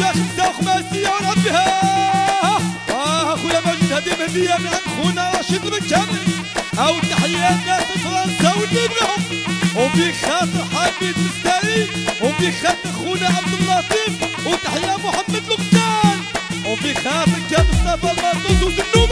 عشاق خمسة وخماسية ونعبها آه أخويا مجد هذه مهدية من عند خونا رشيد بن كامل أو تحية الناس فرنسا واللي بهم وفي خاطر حميد مستاري وفي خاطر خونا عبد اللطيف وتحية محمد لقمان وفي خاطر كان مصطفى المرطوس وزنوبة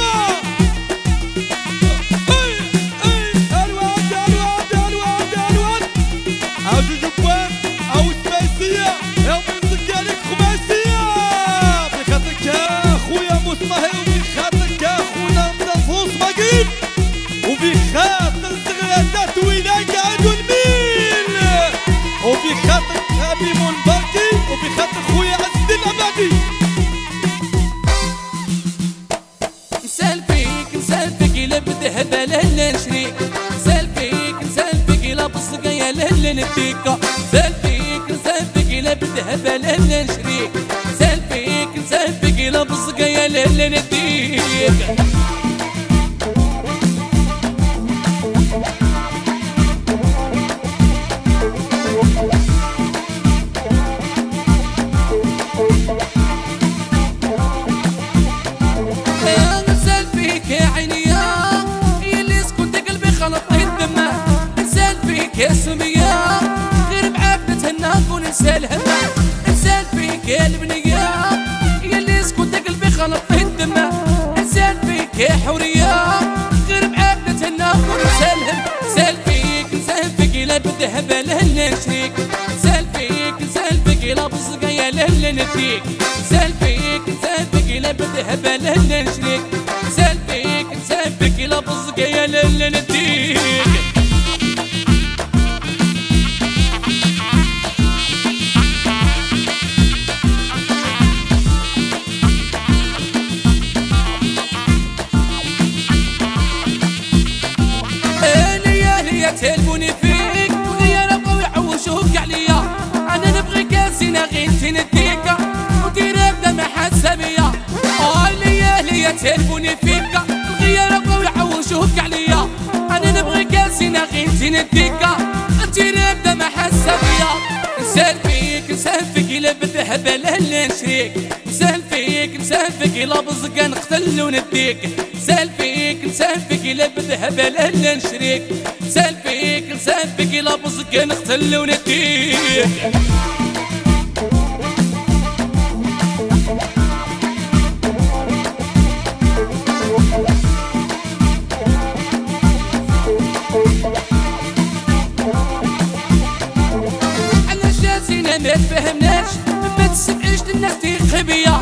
بالصقايا لهلا نديك نسال فيك نسال فيك نشريك. نسال فيك نسال فيك بالصقايا لهلا نديك خلط الدمع نسال فيك يا حورية. غير معاك نتهنى وننسى الهم نسال فيك نسال فيك لا بالذهب نشريك نسال فيك فيك لا نسال فيك فيك لا بالذهب نشريك تلفوني فيك. غير أبغى يعوشوك عليا. أنا نبغيك سينا غير نديك دير ابدا ما حاسه بيا نسال فيك نسال فيك إلا بالذهب لهلا نشريك. نسال فيك نسال فيك إلا بزقا نقتل ونديك. نسال فيك نسال فيك إلا بالذهب لهلا نشريك. نسال فيك نسال فيك إلا بزقا نقتل ونديك. ما تفهمناش ما تسمعيش للناس تيخبية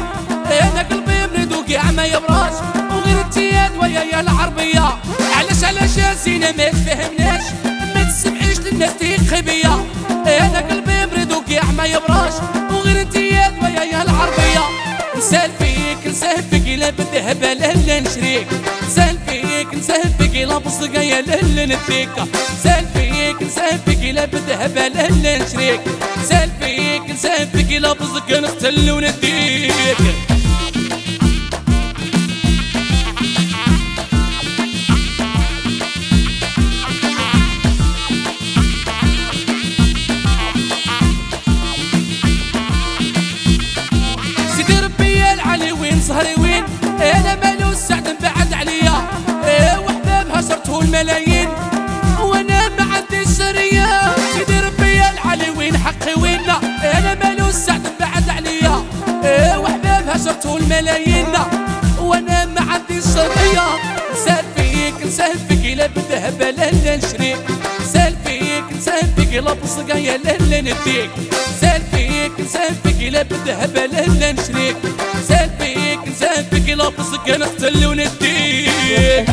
أنا قلبي مريض وكاع ما يبراش وغير انتياد ويا يا العربية. علاش علاش جاتينا ما تفهمناش ما تسمعيش للناس تيخبية أنا قلبي مريض وكاع ما يبراش وغير انتياد ويا يا العربية. نسال فيك نسال فيك إلا بالذهب لهلا نشريك. نسال فيك نسال فيك إلا بالصقايا لهلا نديك نسال فيك نسال فيك إلا بالذهب لهلا نشريك. نسال فيك الا بالصقا نقتل ونديك سيدي ربي يا وين وين؟ أنا مالو السعد بعد عليا. الملايين صرته الملايين. لا وأنا ما عندي سرية نسال فيك نسال فيك إلا بالذهب لهلا نشريك. نسال فيك نسال فيك الا بالصقايا لهلا نديك. نسال فيك نسال فيك إلا بالذهب لهلا نشريك. نسال فيك نسال فيك إلا بالصقا نقتل ونديك.